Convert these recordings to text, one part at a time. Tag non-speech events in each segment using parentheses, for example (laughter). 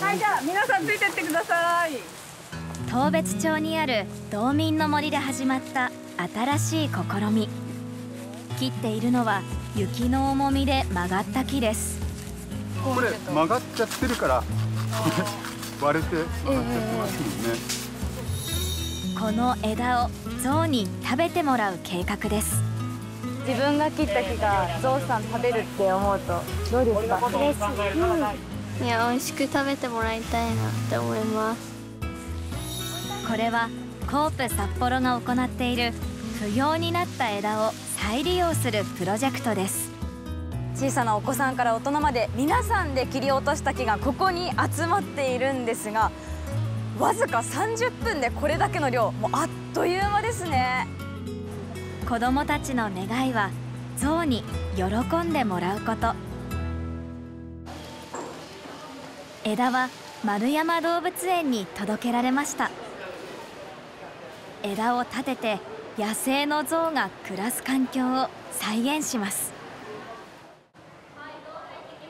はいじゃあ皆さんついてってください。当別町にある道民の森で始まった新しい試み。切っているのは雪の重みで曲がった木です。これ曲がっちゃってるから (laughs) 割れて曲がっちゃってますもんね、この枝を象に食べてもらう計画です。自分が切った木がゾウさん食べるって思うとどうですか？嬉しい、うん、いや美味しく食べてもらいたいなって思います。これはコープ札幌が行っている不要になった枝を再利用するプロジェクトです。小さなお子さんから大人まで皆さんで切り落とした木がここに集まっているんですがわずか30分でこれだけの量もうあっという間ですね。子どもたちの願いは象に喜んでもらうこと枝は丸山動物園に届けられました。枝を立てて野生の象が暮らす環境を再現します。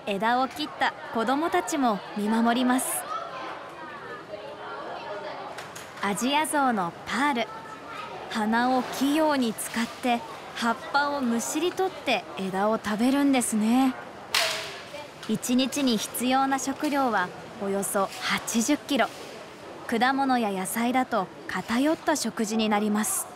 枝を切った子どもたちも見守ります。アジアゾウのパール。鼻を器用に使って葉っぱをむしり取って枝を食べるんですね。1日に必要な食料はおよそ80キロ。果物や野菜だと偏った食事になります。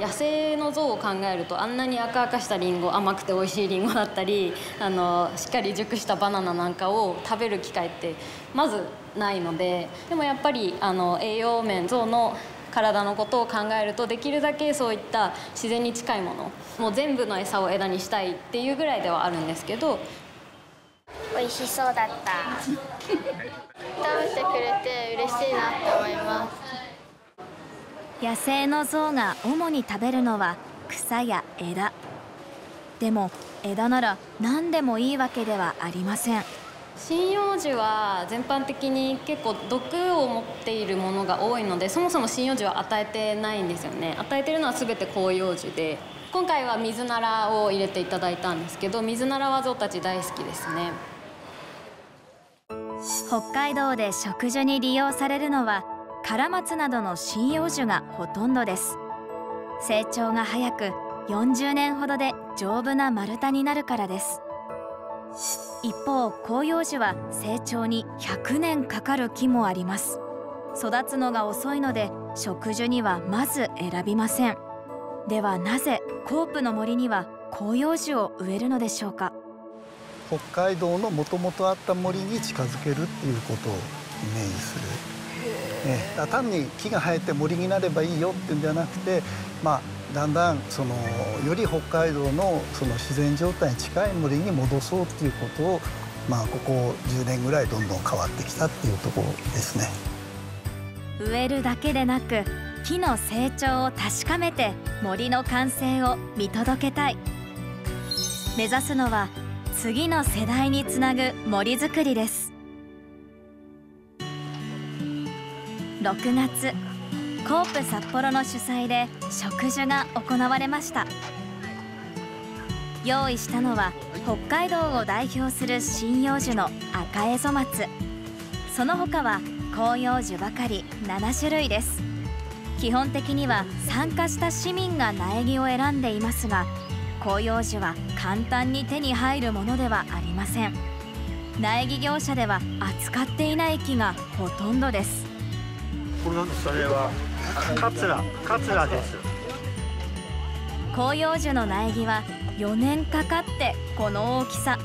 野生の像を考えるとあんなに赤々したりんご甘くて美味しいりんごだったりあのしっかり熟したバナナなんかを食べる機会ってまずないのででもやっぱりあの栄養面像の体のことを考えるとできるだけそういった自然に近いものもう全部の餌を枝にしたいっていうぐらいではあるんですけど美味しそうだった。食べてくれて嬉しいなって思います。野生の象が主に食べるのは草や枝。でも枝なら何でもいいわけではありません。針葉樹は全般的に結構毒を持っているものが多いのでそもそも針葉樹は与えてないんですよね。与えてるのは全て広葉樹で。今回は水ならを入れていただいたんですけど水ならは象たち大好きですね北海道で植樹に利用されるのはカラマツなどの針葉樹がほとんどです。成長が早く40年ほどで丈夫な丸太になるからです。一方広葉樹は成長に100年かかる木もあります。育つのが遅いので植樹にはまず選びません。ではなぜコープの森には広葉樹を植えるのでしょうか？北海道のもともとあった森に近づけるっていうことをイメージする、ね、単に木が生えて森になればいいよっていうんじゃなくて、まあ、だんだんそのより北海道のその自然状態に近い森に戻そうっていうことを、まあ、ここ10年ぐらいどんどん変わってきたっていうところですね。植えるだけでなく木の成長を確かめて森の完成を見届けたい。目指すのは次の世代につなぐ森づくりです。6月コープ札幌の主催で植樹が行われました。用意したのは北海道を代表する針葉樹の赤エゾマツその他は広葉樹ばかり7種類です。基本的には参加した市民が苗木を選んでいますが広葉樹は簡単に手に入るものではありません。苗木業者では扱っていない木がほとんどです。これそれはカツラカツラです。広葉樹の苗木は4年かかってこの大きさ。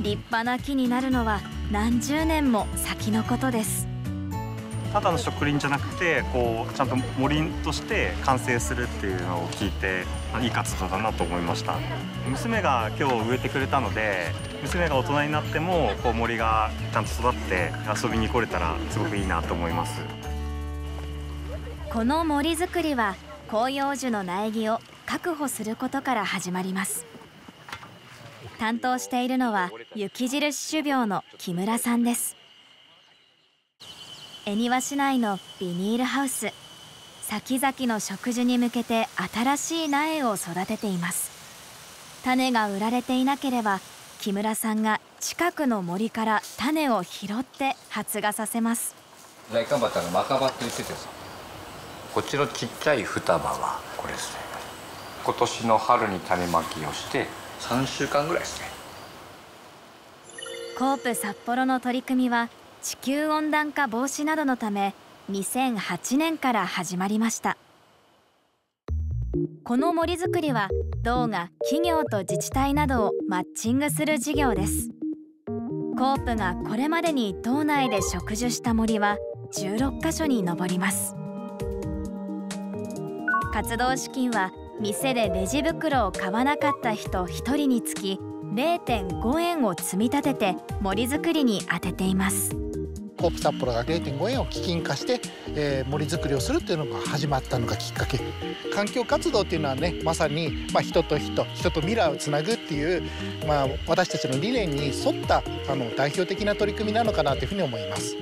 立派な木になるのは何十年も先のことですただの植林じゃなくてこうちゃんと森として完成するっていうのを聞いていい活動だなと思いました。娘が今日植えてくれたので娘が大人になってもこう森がちゃんと育って遊びに来れたらすごくいいなと思います。この森づくりは広葉樹の苗木を確保することから始まります。担当しているのは雪印種苗の木村さんです。恵庭市内のビニールハウス。先々の植樹に向けて新しい苗を育てています。種が売られていなければ木村さんが近くの森から種を拾って発芽させます。ライカバタのマカバって言っててさこっちのちっちゃい双葉はこれですね。今年の春に種まきをして3週間ぐらいですね。コープ札幌の取り組みは地球温暖化防止などのため2008年から始まりました。この森づくりは道が企業と自治体などをマッチングする事業です。コープがこれまでに道内で植樹した森は16カ所に上ります。活動資金は店でレジ袋を買わなかった人1人につき0.5円を積み立てて森づくりに充てています。コープ札幌が0.5円を基金化して、えー、森づくりをするっていうのが始まったのがきっかけ。環境活動っていうのはねまさに、まあ、人と人人と未来をつなぐっていう、まあ、私たちの理念に沿ったあの代表的な取り組みなのかなというふうに思います。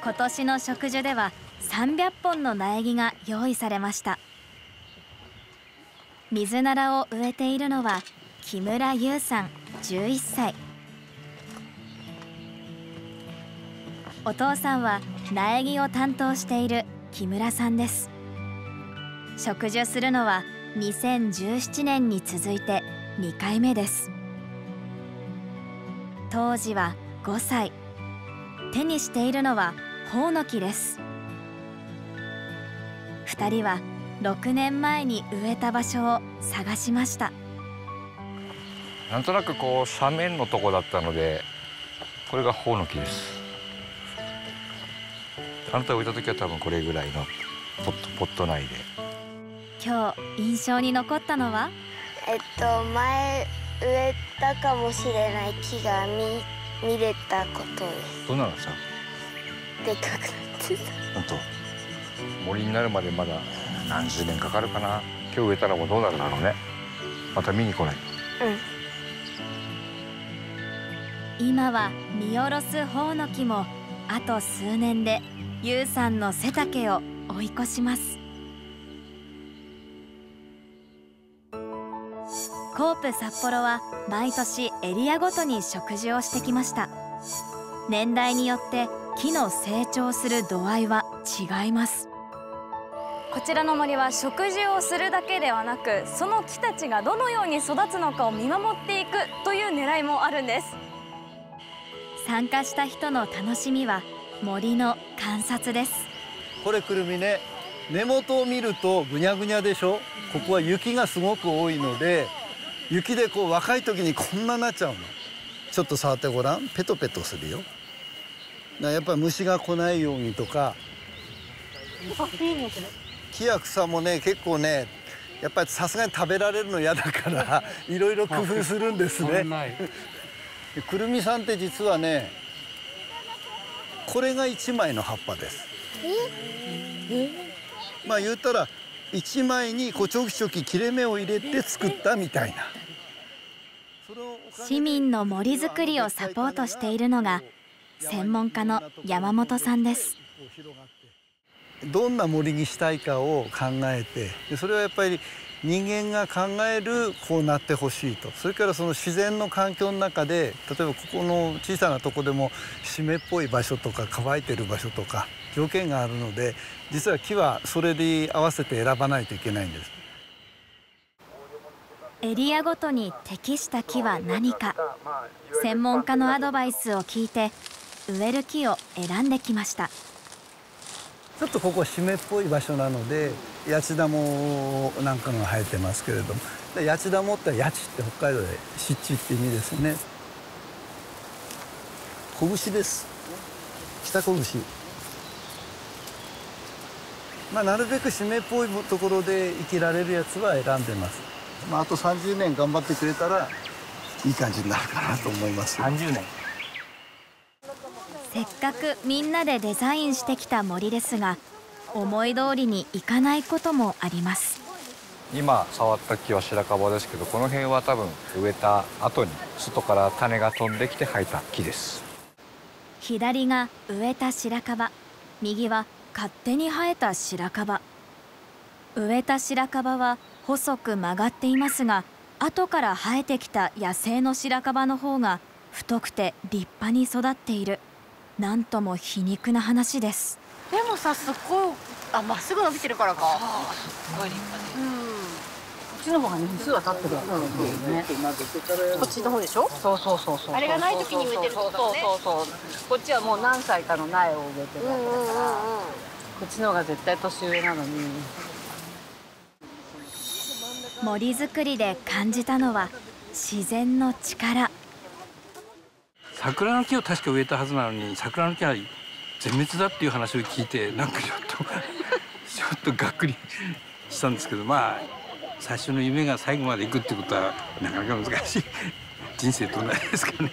今年の植樹では300本の苗木が用意されました。水ならを植えているのは木村優さん11歳。お父さんは苗木を担当している木村さんです。植樹するのは2017年に続いて2回目です。当時は5歳。手にしているのはホウノキです。2人は6年前に植えた場所を探しました。なんとなくこう斜面のとこだったのでこれがホウノキです。あなたが植えた時は多分これぐらいのポットポット内で。今日印象に残ったのは？えっと前植えたかもしれない木が見見れたことです。どうなのさ？でかくなってた。本当森になるまでまだ何十年かかるかな？今日植えたらもうどうなるんだろうね。また見に来ない。うん。今は見下ろすホウノキもあと数年でゆうさんの背丈を追い越します。コープ札幌は毎年エリアごとに植樹をしてきました。年代によって木の成長する度合いは違います。こちらの森は植樹をするだけではなくその木たちがどのように育つのかを見守っていくという狙いもあるんです。参加した人の楽しみは森の観察です。これくるみね根元を見るとぐにゃぐにゃでしょ？ここは雪がすごく多いので雪でこう若い時にこんななっちゃうの。ちょっと触ってごらん。ペトペトするよ。やっぱり虫が来ないようにとか。木や草もね結構ねやっぱりさすがに食べられるの嫌だから (laughs) いろいろ工夫するんですね。くるみさんって実はねこれが1枚の葉っぱです。まあ言ったら1枚にこうちょきちょき切れ目を入れて作ったみたいな。市民の森づくりをサポートしているのが専門家の山本さんです。どんな森にしたいかを考えてでそれはやっぱり人間が考えるこうなってほしいと。それからその自然の環境の中で例えばここの小さなとこでも湿っぽい場所とか乾いてる場所とか条件があるので実は木はそれに合わせて選ばないといけないんです。エリアごとに適した木は何か。専門家のアドバイスを聞いて植える木を選んできました。ちょっとここ湿っぽい場所なのでヤチダモなんかが生えてますけれども。ヤチダモってヤチって北海道で湿地って意味ですね。拳です。下拳。まあなるべく湿っぽいところで生きられるやつは選んでます。まああと30年頑張ってくれたらいい感じになるかなと思います。30年。せっかくみんなでデザインしてきた森ですが思い通りにいかないこともあります。今触った木は白樺ですけどこの辺は多分植えた後に外から種が飛んできて生えた木です。左が植えた白樺。右は勝手に生えた白樺。植えた白樺は細く曲がっていますが後から生えてきた野生の白樺の方が太くて立派に育っている。なんとも皮肉な話ですでもさすっごいあまっすぐ伸びてるからか。すごい立派で、うん、こっちの方がね巣は立ってるやつね、こっちの方でしょ？そうそうそうそう。あれがない時に植えてるそうそうそうそう。こっちはもう何歳かの苗を植えてるわけだから、こっちの方が絶対年上なのに。森づくりで感じたのは自然の力。桜の木を確か植えたはずなのに桜の木は全滅だっていう話を聞いてなんかちょっと (laughs) ちょっとがっくりしたんですけどまあ最初の夢が最後までいくってことはなかなか難しい。人生とないですかね。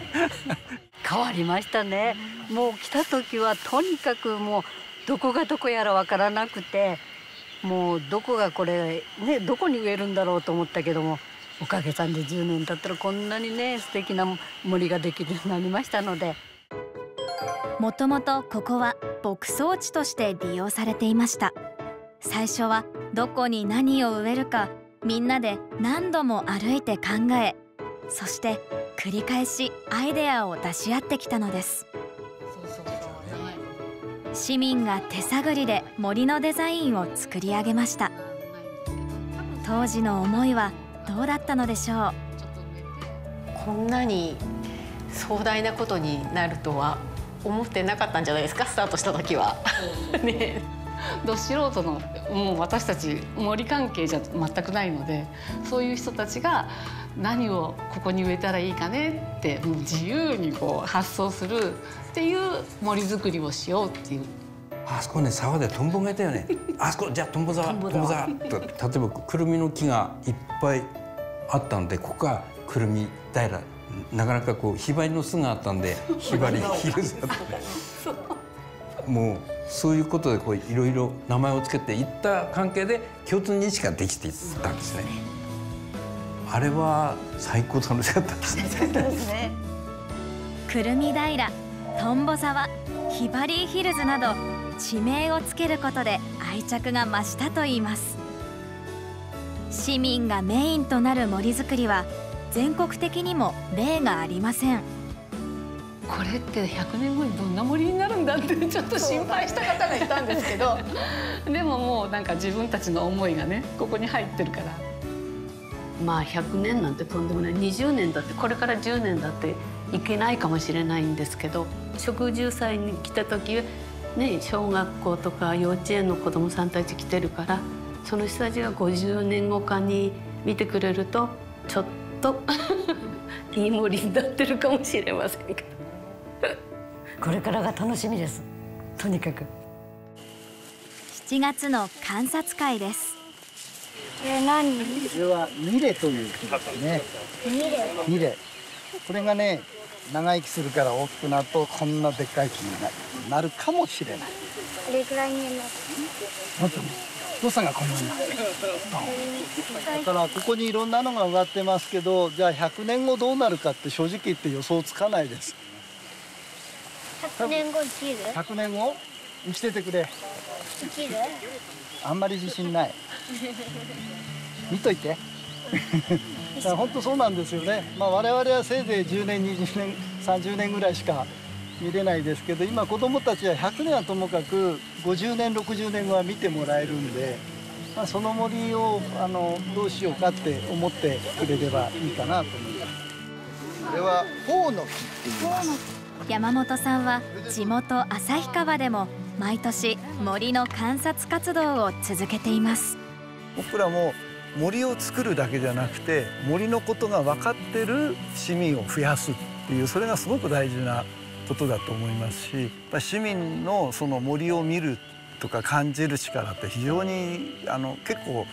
(laughs) 変わりましたね。もう来た時はとにかくもうどこがどこやらわからなくてもうどこがこれねどこに植えるんだろうと思ったけどもおかげさんで10年経ったらこんなにね素敵な森ができるようになりましたのでもともとここは牧草地として利用されていました。最初はどこに何を植えるかみんなで何度も歩いて考えそして繰り返しアイデアを出し合ってきたのです。市民が手探りで森のデザインを作り上げました。当時の思いはどうだったのでしょう。こんなに壮大なことになるとは思ってなかったんじゃないですか？スタートした時は。ね。ど素人のもう私たち森関係じゃ全くないのでそういう人たちが何をここに植えたらいいかねってもう自由にこう発想するっていう森づくりをしようっていう。あそこね沢でトンボがいたよね。(laughs) あそこじゃあトンボ沢トンボ沢。と例えばくるみの木がいっぱいあったのでここがくるみ平なかなかこうひばりの巣があったんでひばりヒルズだったもうそういうことでこういろいろ名前を付けていった関係で共通認識ができていったんですね。あれは最高楽しかったですね。くるみ平、トンボ沢、ひばりヒルズなど地名をつけることで愛着が増したといいます。市民がメインとなる森づくりは全国的にも例がありません。これって100年後にどんな森になるんだって (laughs) ちょっと心配した方がいたんですけど。でももうなんか自分たちの思いがねここに入ってるから。まあ100年なんてとんでもない。20年だってこれから10年だっていけないかもしれないんですけど。植樹祭に来た時ね小学校とか幼稚園の子どもさんたち来てるからその人たちが50年後かに見てくれるとちょっと。(laughs) いい森になってるかもしれませんけど。(laughs) これからが楽しみです。とにかく。7月の観察会です。え何？これはミレという木ですね。ミレ。これがね長生きするから大きくなるとこんなでっかい木になる。かもしれない。これぐらいになる。もっと太さがこんなになってだからここにいろんなのが植わってますけどじゃあ100年後どうなるかって正直言って予想つかないです。100年後生きる？100年後？生きててくれ。生きる？あんまり自信ない。見といて。(laughs) 本当そうなんですよね。まあ我々はせいぜい10年20年30年ぐらいしか見れないですけど今子どもたちは100年はともかく50年60年後は見てもらえるんで、まあ、その森をあのどうしようかって思ってくれればいいかなと思います。これは頬の木って言います。山本さんは地元旭川でも毎年森の観察活動を続けています。僕らも森を作るだけじゃなくて森のことが分かってる市民を増やすっていうそれがすごく大事なことだと思いますし市民のその森を見るとか感じる力って非常にあの結構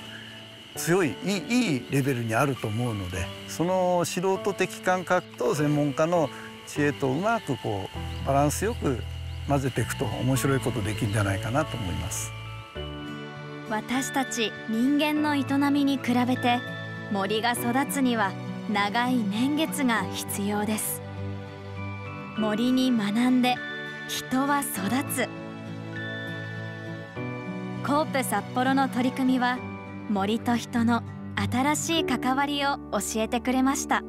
強いいいいいレベルにあると思うのでその素人的感覚と専門家の知恵とうまくこうバランスよく混ぜていくと面白いことできるんじゃないかなと思います。私たち人間の営みに比べて森が育つには長い年月が必要です。森に学んで人は育つ。コープ札幌の取り組みは森と人の新しい関わりを教えてくれました。